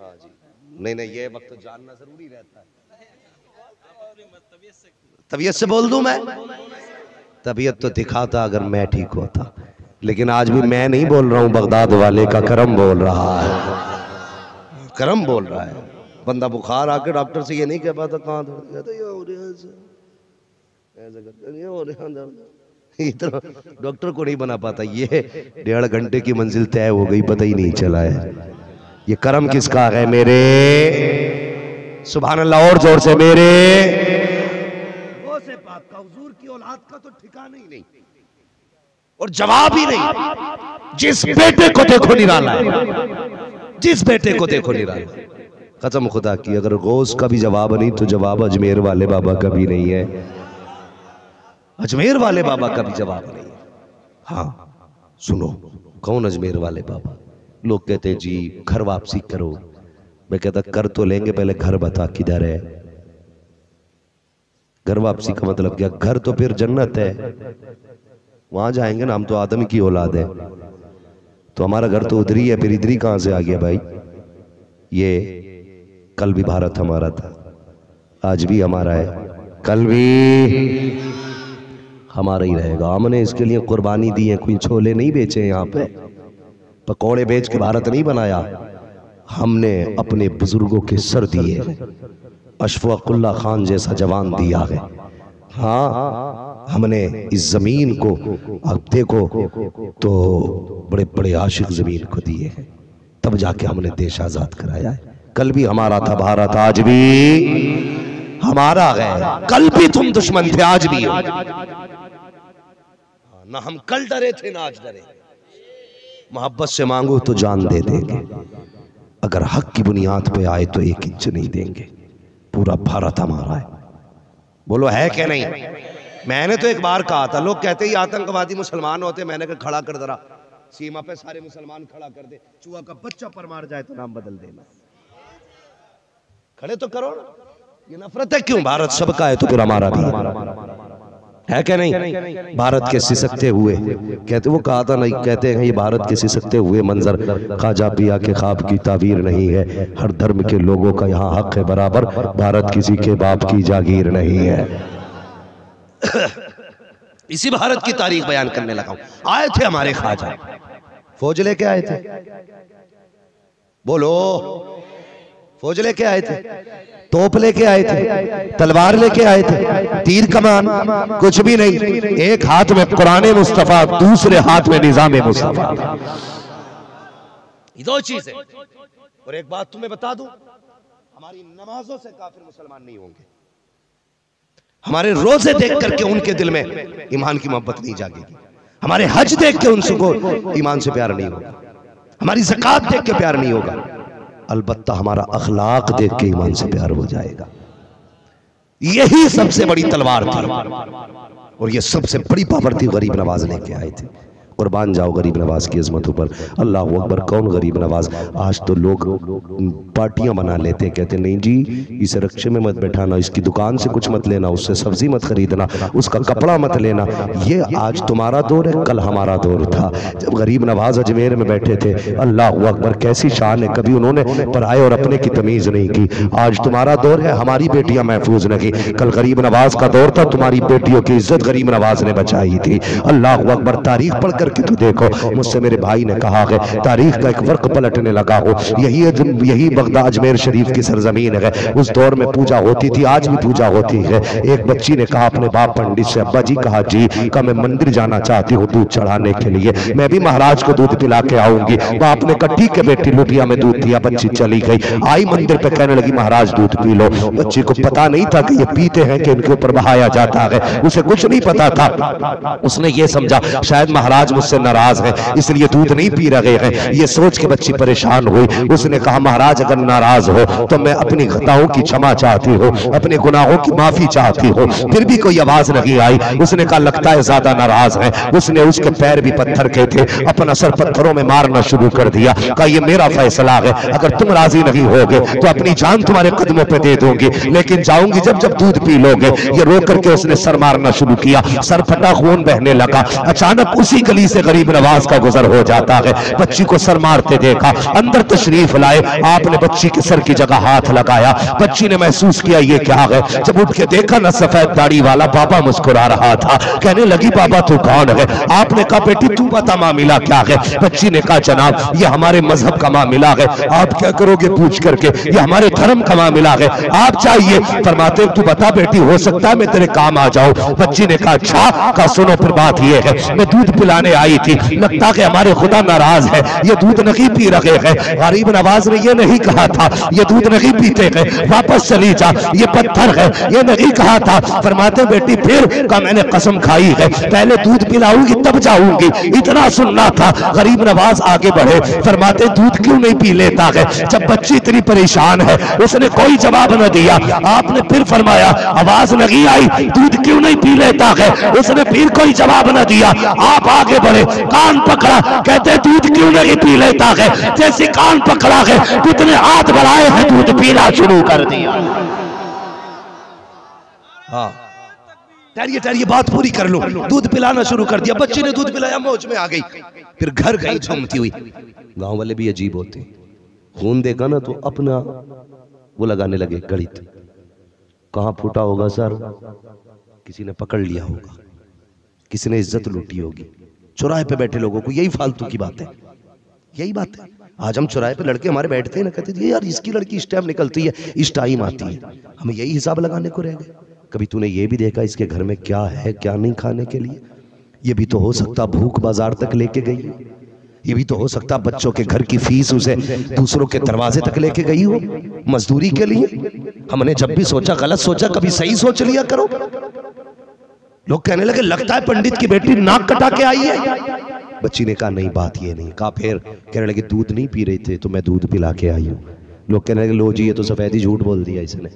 ہاں جی۔ نہیں نہیں یہ وقت جاننا ضروری رہتا ہے۔ طبیعت سے بول دوں میں؟ طبیعت تو دکھاتا اگر میں ٹھیک ہوتا۔ لیکن آج بھی میں نہیں بول رہا ہوں بغداد والے کا کرم بول رہا ہے۔ کرم بول رہا ہے۔ بندہ بخار آ کے ڈاکٹر سے یہ نہیں کہہ پاتا کہاں درد کہتا یہ ہو رہا ہے ایسے ایسے کرتا ہے، یہ ہو رہا ہے درد ڈاکٹر کو نہیں بنا پاتا یہ ڈیڑھ گھنٹے کی منزل طے ہو گئی پتہ ہی نہیں چلا ہے۔ یہ کرم کس کا ہے میرے؟ سبحان اللہ اور زور سے میرے۔ سے پاک کا حضور کی اولاد کا تو ٹھکانہ ہی نہیں اور جواب ہی نہیں۔ جس بیٹے کو دیکھو نرالا ہے۔ جس بیٹے کو دیکھو نرالا ہے۔ قسم خدا کی، اگر غوث کا بھی جواب نہیں تو جواب اجمیر والے بابا کا بھی نہیں ہے۔ اجمیر والے بابا کا بھی جواب نہیں ہے۔ ہاں سنو، کون اجمیر والے بابا؟ لوگ کہتے ہیں جی گھر واپسی کرو۔ میں کہتا، کر تو لیں گے، پہلے گھر بتا کدھر ہے۔ گھر واپسی کا مطلب کیا؟ گھر تو پھر جنت ہے۔ وہاں جائیں گے نا، ہم تو آدم کی اولاد ہے تو ہمارا گھر تو ادھر ہی ہے، پھر ادھر ہی کہاں سے آ گیا بھائی؟ یہ کل بھی بھارت ہمارا تھا۔ آج بھی ہمارا ہے۔ کل بھی ہمارا ہی رہے گا۔ ہم نے اس کے لیے قربانی دی ہے کوئی چھولے نہیں بیچے یہاں پہ۔ پکوڑے بیچ کے بھارت نہیں بنایا۔ ہم نے اپنے بزرگوں کے سر دیے۔ اشفاق اللہ خان جیسا جوان دیا ہے۔ ہاں ہم نے اس زمین کو، اب دیکھو تو بڑے بڑے عاشق زمین کو دیے ہیں۔ تب جا کے ہم نے دیش آزاد کرایا ہے۔ کل بھی ہمارا تھا بھارت آج بھی ہمارا ہے۔ کل بھی تم دشمن تھے، آج بھی۔ ہاں، نہ ہم کل ڈرے تھے، نہ آج ڈرے۔ محبت سے مانگو تو جان دے دیں گے۔ اگر حق کی بنیاد پہ آئے تو ایک انچ نہیں دیں گے۔ پورا بھارت ہمارا ہے۔ بولو، ہے کہ نہیں؟ میں نے تو ایک بار کہا تھا، لوگ کہتے ہیں آتنکوادی مسلمان ہوتے میں نے کہا کھڑا کر ذرا۔ سیما پہ سارے مسلمان کھڑا کر دے۔ چوہا کا بچہ پر مار جائے تو نام بدل دینا کھڑے تو کرو نا، یہ نفرت ہے کیوں؟ بھارت سب کا ہے تو پھر ہمارا بھی ہے کہ نہیں؟ بھارت کے سسکتے ہوئے۔ کہتے، وہ کہا تھا نہیں، کہتے ہیں یہ بھارت کے سسکتے ہوئے منظر۔ خواجہ پیا کے خواب کی تعبیر نہیں ہے۔ ہر دھرم کے لوگوں کا یہاں حق ہے برابر۔ بھارت کسی کے باپ کی جاگیر نہیں ہے۔ اسی بھارت کی تاریخ بیان کرنے لگا ہوں۔ آئے تھے ہمارے خواجہ۔ فوج لے کے آئے تھے۔ بولو۔ فوج لے کے آئے تھے، توپ لے کے آئے تھے، تلوار لے کے آئے تھے، تیر کمان، کچھ بھی نہیں، ایک ہاتھ میں قرآن مصطفیٰ، دوسرے ہاتھ میں نظام مصطفیٰ۔ یہ دو چیز ہے اور ایک بات تمہیں بتا دوں، ہماری نمازوں سے کافر مسلمان نہیں ہوں گے۔ ہمارے روزے دیکھ کر کے ان کے دل میں ایمان کی محبت نہیں جاگے گی۔ ہمارے حج دیکھ کے ان سے کو ایمان سے پیار نہیں ہوگا۔ ہماری زکاة دیکھ کے پیار نہیں ہوگا۔ البتہ ہمارا اخلاق دیکھ کے ایمان سے پیار ہو جائے گا۔ یہی سب سے بڑی تلوار تھی اور یہ سب سے بڑی پاور تھی غریب نواز لے کے آئے تھے قربان جاؤ غریب نواز کی عظمتوں پر۔ اللہ اکبر، کون غریب نواز؟ آج تو لوگ پارٹیاں بنا لیتے کہتے نہیں جی اسے رکشے میں مت بیٹھانا، اس کی دکان سے کچھ مت لینا، اس سے سبزی مت خریدنا، اس کا کپڑا مت لینا۔ یہ آج تمہارا دور ہے، کل ہمارا دور تھا۔ جب غریب نواز اجمیر میں بیٹھے تھے، اللہ اکبر، کیسی شان ہے، کبھی انہوں نے پرائے اور اپنے کی تمیز نہیں کی۔ آج تمہارا دور ہے، ہماری بیٹیاں محفوظ نہیں۔ کل غریب نواز کا دور تھا، تمہاری بیٹیوں کی عزت غریب نواز نے بچائی تھی۔ اللہ اکبر، تاریخ پڑھ کر کر کے تو دیکھو، مجھ سے میرے بھائی نے کہا ہے تاریخ کا ایک ورق پلٹنے لگا ہو، یہی یہی بغداد اجمیر شریف کی سرزمین ہے۔ اس دور میں پوجا ہوتی تھی، آج بھی پوجا ہوتی ہے۔ ایک بچی نے کہا اپنے باپ پنڈت سے، ابا جی کہا جی کہ میں مندر جانا چاہتی ہوں دودھ چڑھانے کے لیے؟ میں بھی مہاراج کو دودھ پلا کے آؤں گی۔ باپ نے کہا، ٹھیک ہے بیٹی لٹیا میں دودھ دیا، بچی چلی گئی۔ آئی مندر پہ کہنے لگی، مہاراج دودھ پی لو۔ بچی کو پتا نہیں تھا کہ یہ پیتے ہیں کہ ان کے اوپر بہایا جاتا ہے، اسے کچھ نہیں پتا تھا۔ اس نے یہ سمجھا، شاید مہاراج مجھ سے ناراض ہے، اس لیے دودھ نہیں پی رہے ہیں۔ یہ سوچ کے بچی پریشان ہوئی۔ اس نے کہا، مہاراج، اگر ناراض ہو تو میں اپنی خطاؤں کی چھما چاہتی ہوں، اپنے گناہوں کی معافی چاہتی ہوں۔ پھر بھی کوئی آواز نہیں آئی۔ اس نے کہا، لگتا ہے زیادہ ناراض ہے۔ اس نے اس کے پیر بھی پتھر کے تھے، اپنا سر پتھروں میں مارنا شروع کر دیا۔ کہا، یہ میرا فیصلہ ہے۔ اگر تم راضی نہیں ہوگے تو اپنی جان تمہارے قدموں پہ دے دوں گی۔ لیکن جاؤں گی جب جب دودھ پی لوگے۔ یہ رو کر کے اس نے سر مارنا شروع کیا۔ سر پھٹا خون بہنے لگا۔ اچانک اسی گلی سے غریب نواز کا گزر ہو جاتا ہے۔ بچی کو سر مارتے دیکھا، اندر تشریف لائے۔ آپ نے بچی کے سر کی جگہ ہاتھ لگایا۔ بچی نے محسوس کیا یہ کیا ہے؟ جب اٹھ کے دیکھا نہ سفید داڑھی والا بابا مسکرا رہا تھا۔ کہنے لگی، بابا تو کون ہے؟ آپ نے کہا، بیٹی، تو بتا معاملہ کیا ہے؟ بچی نے کہا، جناب، یہ ہمارے مذہب کا معاملہ ہے۔ آپ کیا کرو گے پوچھ کر کے؟ یہ ہمارے دھرم کا معاملہ ہے۔ آپ چاہیے۔ فرماتے ہیں، تو بتا بیٹی، ہو سکتا ہے میں تیرے کام آ جاؤں؟ بچی نے کہا اچھا کہا، سنو، پھر بات یہ ہے۔ میں دودھ پلانے آئی تھی۔ لگتا کہ ہمارے خدا ناراض ہے۔ یہ دودھ نہیں پی رہے ہیں۔ غریب نواز نے یہ نہیں کہا تھا۔ یہ دودھ نہیں پیتے ہیں۔ واپس چلی جا۔ یہ پتھر ہے۔ یہ نہیں کہا تھا۔ فرماتے بیٹی، پھر کہا، میں نے قسم کھائی ہے۔ پہلے دودھ پلاؤں گی، تب جاؤں گی۔ اتنا سننا تھا۔ غریب نواز آگے بڑھے۔ فرماتے دودھ کیوں نہیں پی لیتا ہے؟ جب بچی اتنی پریشان ہے، اس نے کوئی جواب نہ دیا۔ آپ نے پھر فرمایا، آواز نہیں آئی، دودھ کیوں نہیں پی لیتا ہے؟ اس نے پھر کوئی جواب نہ دیا۔ آپ آگے بڑھے کان پکڑا۔ کہتے دودھ کیوں نہیں پی لیتا ہے جیسے کان پکڑا ہے، کتنے ہاتھ بڑھائے ہیں، دودھ پینا شروع کر دیا۔ ہاں۔ ٹہریے ٹہریے بات پوری کر لو۔ دودھ پلانا شروع کر دیا۔ بچی نے دودھ پلایا، موج میں آ گئی۔ پھر گھر گئی جھومتی ہوئی۔ گاؤں والے بھی عجیب ہوتے ہیں۔ خون دے گا نا تو اپنا وہ لگانے لگے گڑت کہاں پھوٹا ہوگا سر؟ کسی نے پکڑ لیا ہوگا۔ کسی نے عزت لوٹی ہوگی۔ چوراہے پہ بیٹھے لوگوں کو، یہی فالتو کی بات ہے یہی بات ہے۔ آج ہم چوراہے پہ لڑکے ہمارے بیٹھتے ہیں نا، کہتے ہیں یار اس کی لڑکی اس ٹائم نکلتی ہے، اس ٹائم آتی ہے۔ ہمیں یہی حساب لگانے کو رہ گئے۔ کبھی تو نے یہ بھی دیکھا اس کے گھر میں کیا ہے، کیا نہیں کھانے کے لیے؟ یہ بھی تو ہو سکتا بھوک بازار تک لے کے گئی یہ بھی تو ہو سکتا بچوں کے گھر کی فیس اسے دوسروں کے دروازے تک لے کے گئی ہو۔ مزدوری کے لیے۔ ہم نے جب بھی سوچا، غلط سوچا، کبھی صحیح سوچ لیا کرو۔ لوگ کہنے لگے، لگتا ہے پنڈت کی بیٹی ناک کٹا کے آئی ہے۔ بچی نے کہا، نہیں، بات یہ نہیں۔ کہا، پھر کہنے لگے، دودھ نہیں پی رہے تھے، تو میں دودھ پلا کے آئی ہوں۔ لوگ کہنے لگے، لو جی یہ تو سفیدی جھوٹ بول دیا اس نے۔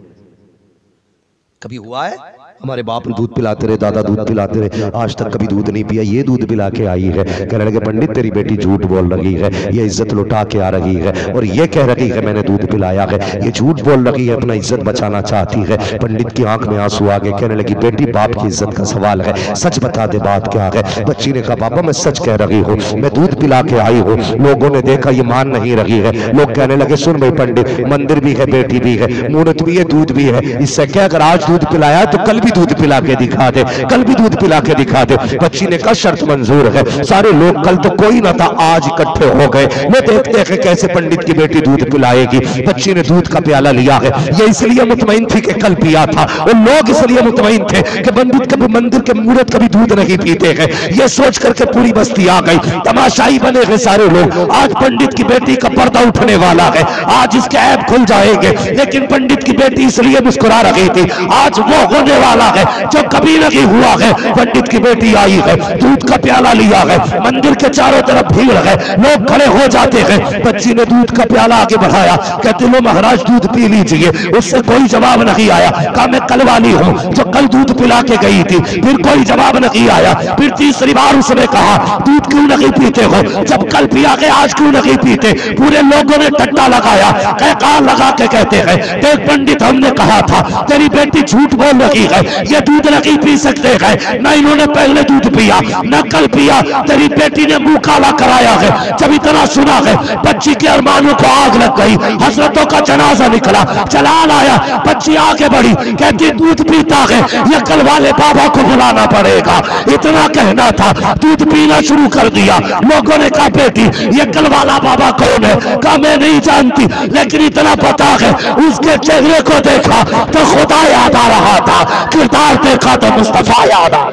کبھی ہوا ہے؟ ہمارے باپ دودھ پلاتے رہے، دادا دودھ پلاتے رہے، آج تک کبھی دودھ نہیں پیا، یہ دودھ پلا کے آئی ہے۔ کہنے لگے، پنڈت تیری بیٹی جھوٹ بول رہی ہے، یہ عزت لٹا کے آ رہی ہے اور یہ کہہ رہی ہے، میں نے دودھ پلایا ہے۔ یہ جھوٹ بول رہی ہے، اپنا عزت بچانا چاہتی ہے۔ پنڈت کی آنکھ میں آنسو آگے کہنے لگی، بیٹی، باپ کی عزت کا سوال ہے، سچ بتا دے بات کیا ہے؟ بچی نے کہا، بابا، میں سچ کہہ رہی ہوں، میں دودھ پلا کے آئی ہوں۔ لوگوں نے دیکھا، یہ مان نہیں رہی ہے۔ لوگ کہنے لگے، سن بھائی پنڈت، مندر بھی ہے، بیٹی بھی ہے، مونت بھی ہے، دودھ بھی ہے۔ اس سے کیا، اگر آج دودھ پلایا تو کل بھی بھی دودھ پلا کے دکھا دے کل بھی دودھ پلا کے دکھا دے۔ بچی نے کہا، شرط منظور ہے۔ سارے لوگ کل تو کوئی نہ تھا، آج اکٹھے ہو گئے۔ میں دیکھتے ہیں کیسے پنڈت کی بیٹی دودھ پلائے گی۔ بچی نے دودھ کا پیالہ لیا ہے۔ یہ اس لیے مطمئن تھی کہ کل پیا تھا۔ وہ لوگ اس لیے مطمئن تھے کہ بندت کبھی مندر کے مورت کبھی دودھ نہیں پیتے ہیں۔ یہ سوچ کر کے پوری بستی آ گئی۔ تماشائی بنے گئے سارے لوگ۔ آج پنڈت کی بیٹی کا پردہ اٹھنے والا ہے۔ آج اس کے عیب کھل جائیں گے۔ لیکن پنڈت کی بیٹی اس لیے مسکرا رہی تھی۔ آج وہ ہونے والا ہے، جو کبھی نہیں ہوا ہے، پنڈت کی بیٹی آئی ہے، دودھ کا پیالہ لیا ہے، مندر کے چاروں طرف بھیڑ ہے، لوگ کھڑے ہو جاتے ہیں۔ بچی نے دودھ کا پیالہ آگے بڑھایا، کہتے، لو مہاراج، دودھ پی لیجیے۔ اس سے کوئی جواب نہیں آیا۔ کہا، میں کل والی ہوں۔ جو کل دودھ پلا کے گئی تھی، پھر کوئی جواب نہیں آیا۔ پھر تیسری بار اس نے کہا، دودھ کیوں نہیں پیتے ہو؟ جب کل پیا کے آج کیوں نہیں پیتے؟ پورے لوگوں نے ٹٹا لگایا کہکار لگا کے کہتے ہیں، دیکھ پنڈت، ہم نے کہا تھا، تیری بیٹی جھوٹ بول رہی ہے یہ دودھ نہیں پی سکتے ہیں۔ نہ انہوں نے پہلے دودھ پیا، نہ کل پیا۔ تیری بیٹی نے منہ کالا کرایا ہے۔ جب اتنا سنا ہے، بچی کے ارمانوں کو آگ لگ گئی۔ حضرتوں کا جنازہ نکلا چلان آیا، بچی آگے بڑھی۔ کہتی، دودھ پیتا ہے، یہ کل والے بابا کو بلانا پڑے گا۔ اتنا کہنا تھا، دودھ پینا شروع کر دیا۔ لوگوں نے کہا، بیٹی، یہ کل والا بابا کون ہے؟ کہا، میں نہیں جانتی، لیکن اتنا پتا ہے، اس کے چہرے کو دیکھا تو خدا یاد آ رہا تھا۔ کردار دیکھا تو مصطفیٰ یاد آ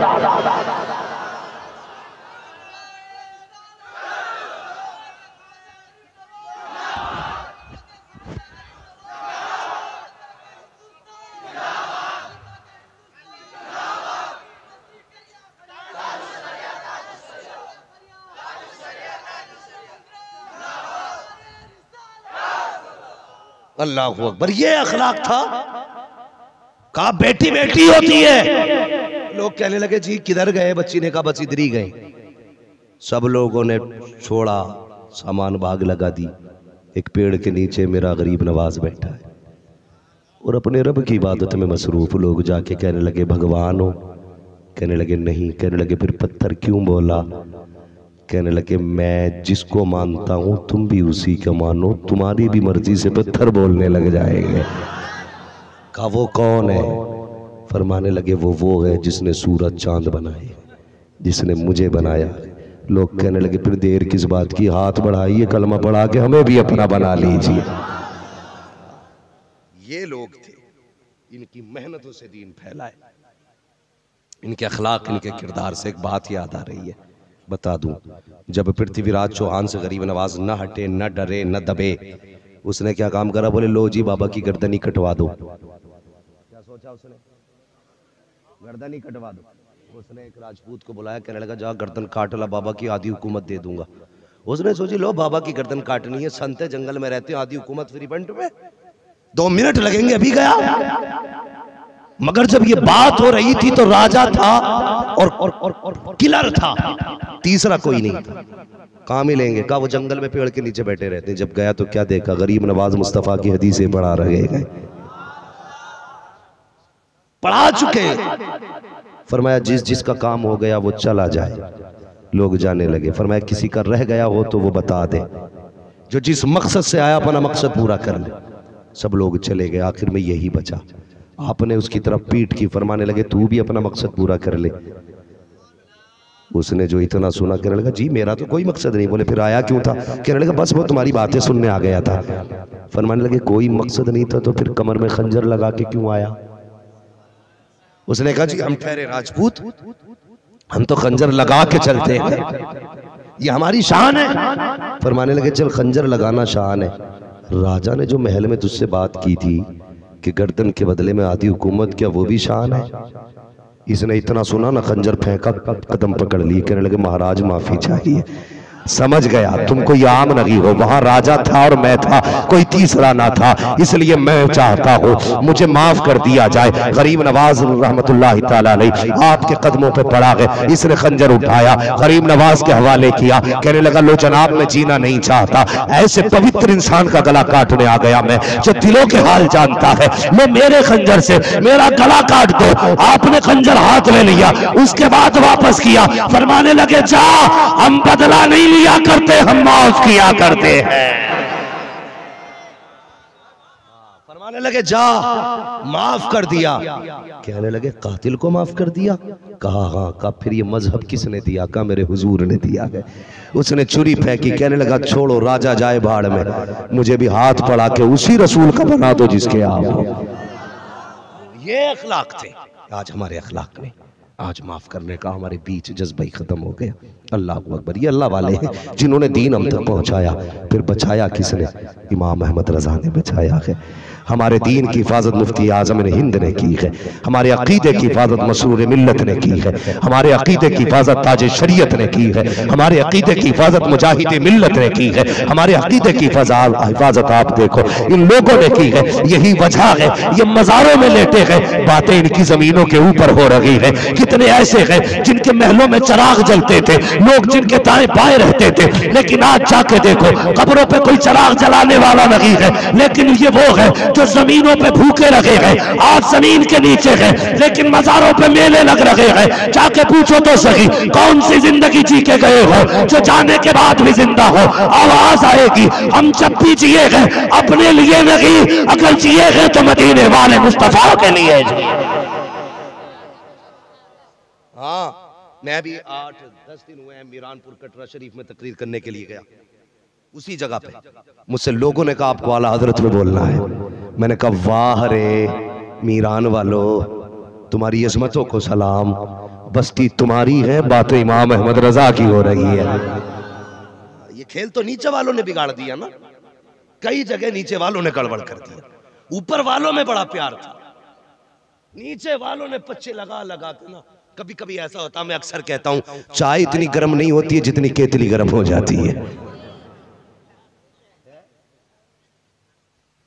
اللہ اکبر یہ اخلاق تھا۔ کہا، بیٹی بیٹی ہوتی ہے. لوگ کہنے لگے جی کدھر گئے بچی نے؟ کہا بس ادھر ہی گئے سب لوگوں نے چھوڑا، سامان باغ لگا دی۔ ایک پیڑ کے نیچے میرا غریب نواز بیٹھا ہے۔ اور اپنے رب کی عبادت میں مصروف لوگ جا کے کہنے لگے بھگوان ہو کہنے لگے، نہیں. کہنے لگے، پھر پتھر کیوں بولا؟ کہنے لگے، میں جس کو مانتا ہوں، تم بھی اسی کا مانو، تمہاری بھی مرضی سے پتھر بولنے لگ جائیں گے۔ کہا وہ کون ہے؟ فرمانے لگے، وہ وہ ہے جس نے سورج چاند بنائے، جس نے مجھے بنایا۔ لوگ کہنے لگے، پھر دیر کس بات کی؟ ہاتھ بڑھائیے کلمہ پڑھا کے ہمیں بھی اپنا بنا لیجیے۔ یہ لوگ تھے، ان کی محنتوں سے دین پھیلائے۔ ان کے اخلاق، ان کے کردار سے ایک بات یاد آ رہی ہے۔ بتا دوں، جب پرتھوی راج چوہان سے غریب نواز نہ ہٹے، نہ ڈرے، نہ دبے، اس نے کیا کام کرا؟ بولے، لو جی بابا کی گردنی کٹوا دو۔ کیا اس نے؟ گردن ہی کٹوا دو۔ اس نے ایک راجپوت کو بلایا، کہنے لگا، جا گردن کاٹ لا بابا کی آدھی حکومت دے دوں گا۔ اس نے سوچی، لو بابا کی گردن کاٹنی ہے، سنتے جنگل میں رہتے ہیں، آدھی حکومت فری بنٹ میں۔ دو منٹ لگیں گے، ابھی گیا۔ مگر جب یہ بات ہو رہی تھی تو راجہ تھا اور کلر تھا۔ تیسرا کوئی نہیں۔ تھا کام ہی لیں گے۔ کہا وہ جنگل میں پیڑ کے نیچے بیٹھے رہتے ہیں۔ جب گیا تو کیا دیکھا؟ غریب نواز مصطفیٰ کی حدیثیں پڑھا رہے گئے پڑھا چکے۔ فرمایا، جس جس کا کام ہو گیا وہ چلا جائے۔ لوگ جانے لگے۔ فرمایا، کسی کا رہ گیا ہو تو وہ بتا دے۔ جو جس مقصد سے آیا، اپنا مقصد پورا کر لے۔ سب لوگ چلے گئے، آخر میں یہی بچا۔ آپ نے اس کی طرف پیٹ کی فرمانے لگے، تو بھی اپنا مقصد پورا کر لے۔ اس نے جو اتنا سنا، کہنے لگا جی میرا تو کوئی مقصد نہیں۔ بولے، پھر آیا کیوں تھا؟ کہنے لگا، بس وہ تمہاری باتیں سننے آ گیا تھا۔ فرمانے لگے، کوئی مقصد نہیں تھا تو پھر کمر میں خنجر لگا کے کیوں آیا؟ اس نے کہا جی ہم ٹھہرے راجپوت، ہم تو خنجر لگا کے چلتے ہیں۔ یہ ہماری شان ہے۔ فرمانے لگے، چل، خنجر لگانا شان ہے۔ راجہ نے جو محل میں تجھ سے بات کی تھی کہ گردن کے بدلے میں آدھی حکومت، کیا وہ بھی شان ہے؟ اس نے اتنا سنا، نہ خنجر پھینکا، قدم پکڑ لی، کہنے لگے، مہاراج، معافی چاہیے۔ سمجھ گیا، تم کوئی عام نہیں ہو، وہاں راجہ تھا اور میں تھا، کوئی تیسرا نہ تھا، اس لیے میں چاہتا ہوں، مجھے معاف کر دیا جائے۔ غریب نواز رحمت اللہ تعالیٰ علیہ آپ کے قدموں پہ پڑا گئے اس نے خنجر اٹھایا، غریب نواز کے حوالے کیا، کہنے لگا، لو جناب، میں جینا نہیں چاہتا۔ ایسے پوتر انسان کا گلا کاٹنے آ گیا میں، جو دلوں کے حال جانتا ہے۔ وہ میرے خنجر سے میرا گلا کاٹ دو۔ آپ نے خنجر ہاتھ میں لیا، اس کے بعد واپس کیا۔ فرمانے لگے، جا، ہم بدلہ نہیں لیا کرتے ہم معاف کیا کرتے ہیں؟ فرمانے لگے، جا، معاف کر دیا۔ کہنے لگے، قاتل کو معاف کر دیا۔ کہا ہاں کہا، پھر یہ مذہب کس نے دیا؟ کہا، میرے حضور نے دیا۔ ہے اس نے چوری پھینکی۔ کہنے لگا، چھوڑو راجہ جائے بھاڑ میں۔ مجھے بھی ہاتھ پڑا کے اسی رسول کا بنا دو جس کے آپ یہ اخلاق تھے۔ آج ہمارے اخلاق میں، آج معاف کرنے کا ہمارے بیچ جذبہ ہی ختم ہو گیا۔ اللہ اکبر، یہ اللہ والے ہیں جنہوں نے دین ہم تک پہنچایا، پھر بچایا کس نے؟ امام احمد رضا نے بچایا ہے ہمارے دین کی حفاظت مفتی اعظم نے، ہند نے کی ہے، ہمارے عقیدے کی حفاظت مسرور ملت نے کی ہے، ہمارے عقیدے کی حفاظت تاج شریعت نے کی ہے، ہمارے عقیدے کی حفاظت مجاہد ملت نے کی ہے، ہمارے عقیدے کی حفاظت حفاظت آپ دیکھو، ان لوگوں نے کی ہے، یہی وجہ ہے، یہ مزاروں میں لیٹے ہیں، باتیں ان کی زمینوں کے اوپر ہو رہی ہیں، کتنے ایسے ہیں جن کے محلوں میں چراغ جلتے تھے لوگ جن کے دائیں بائیں رہتے تھے، لیکن آج جا کے دیکھو، قبروں پہ کوئی چراغ جلانے والا نہیں ہے، لیکن یہ وہ ہے جو زمینوں پہ بھوکے رکھے ہیں۔ آج زمین کے نیچے ہیں، لیکن مزاروں پہ میلے لگ رہے ہیں۔ جا کے پوچھو تو صحیح، کون سی زندگی جی کے گئے ہو؟ جو جانے کے بعد بھی زندہ ہو، آواز آئے گی۔ ہم جب بھی جیے گئے اپنے لیے نہیں، اگر جیے گئے تو مدینے والے مصطفیٰ کے لیے جیے ہاں میں بھی آٹھ دس دن ہوئے ہیں میران پور کٹرا شریف میں تقریر کرنے کے لیے گیا۔ اسی جگہ پہ مجھ سے لوگوں نے کہا، آپ کو اعلیٰ حضرت میں بولنا ہے۔ میں نے کہا، واہ رے میران والو، تمہاری عظمتوں کو سلام۔ بستی تمہاری ہے باتیں امام احمد رضا کی ہو رہی ہے۔ یہ کھیل تو نیچے والوں نے بگاڑ دیا نا۔ کئی جگہ نیچے والوں نے گڑبڑ کر دیا۔ اوپر والوں میں بڑا پیار تھا۔ نیچے والوں نے پچے لگا لگا کے نا کبھی کبھی ایسا ہوتا میں اکثر کہتا ہوں، چائے اتنی گرم نہیں ہوتی ہے جتنی کیتلی گرم ہو جاتی ہے۔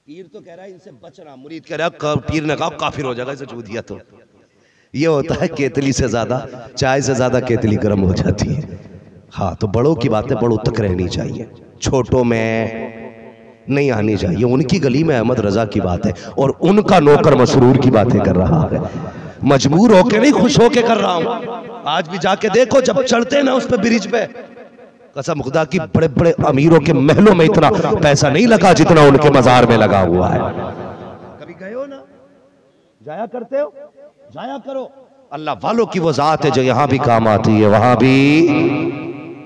پیر تو کہہ رہا ہے، ان سے بچنا مرید کہہ رہا ہے پیر نے کہا کافر ہو جائے گا اسے چھو دیا تو۔ یہ ہوتا ہے، کیتلی سے زیادہ، چائے سے زیادہ کیتلی گرم ہو جاتی ہے۔ ہاں تو بڑوں کی باتیں بڑوں تک رہنی چاہیے۔ چھوٹوں میں نہیں آنی چاہیے، ان کی گلی میں احمد رضا کی بات ہے اور ان کا نوکر مسرور کی باتیں کر رہا ہے۔ مجبور ہو کے نہیں خوش ہو کے کر رہا ہوں۔ آج بھی جا کے دیکھو جب چڑھتے ہیں نا اس پہ بریج پہ۔ قسم خدا کی بڑے بڑے امیروں کے محلوں میں اتنا پیسہ نہیں لگا جتنا ان کے مزار میں لگا ہوا ہے۔ کبھی گئے ہو نا؟ جایا کرتے ہو؟ جایا کرو۔ اللہ والوں کی وہ ذات ہے جو یہاں بھی کام آتی ہے وہاں بھی۔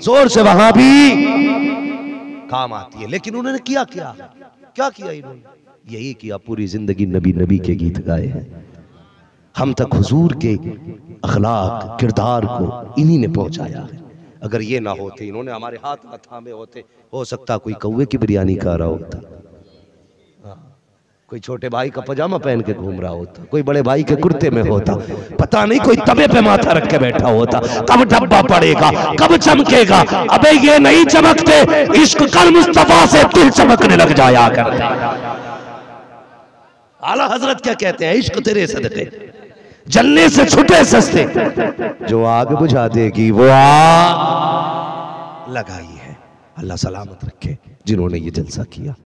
زور سے وہاں بھی کام آتی ہے۔ لیکن انہوں نے کیا کیا؟ کیا کیا انہوں نے؟ یہی کیا پوری زندگی نبی نبی کے گیت گائے ہیں۔ ہم تک حضور کے اخلاق، کردار کو انہی نے پہنچایا ہے۔ اگر یہ نہ ہوتے، انہوں نے ہمارے ہاتھ نہ تھامے ہوتے، ہو سکتا کوئی کوے کی بریانی کھا رہا ہوتا۔ ہاں، کوئی چھوٹے بھائی کا پجامہ پہن کے گھوم رہا ہوتا، کوئی بڑے بھائی کے کرتے میں ہوتا، پتہ نہیں کوئی تبے پہ ماتھا رکھ کے بیٹھا ہوتا، کب ڈبا پڑے گا، کب چمکے گا۔ ابے یہ نہیں چمکتے، عشق کل مصطفیٰ سے دل چمکنے لگ جایا کرتے۔ اعلیٰ حضرت کیا کہتے ہیں؟ عشق تیرے صدقے۔ جلنے سے چھٹے سستے۔ جو آگ بجھا دے گی، وہ آگ لگائی ہے۔ اللہ سلامت رکھے، جنہوں نے یہ جلسہ کیا۔